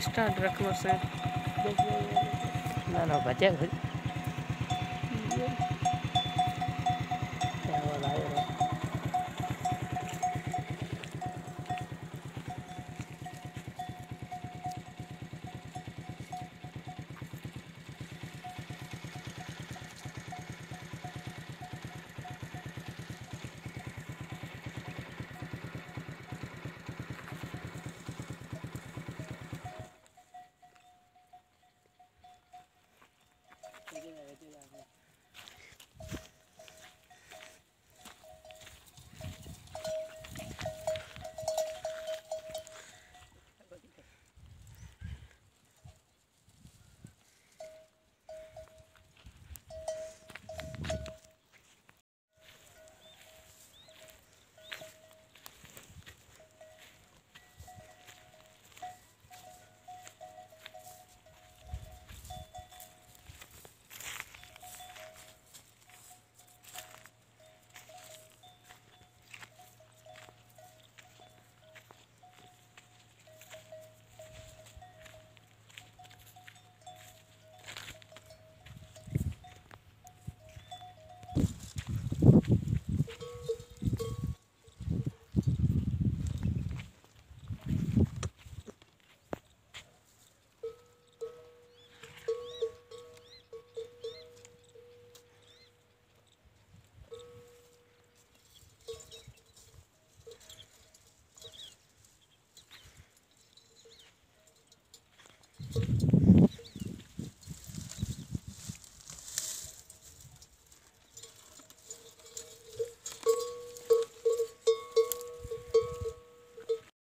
start रखो sir ना ना बचे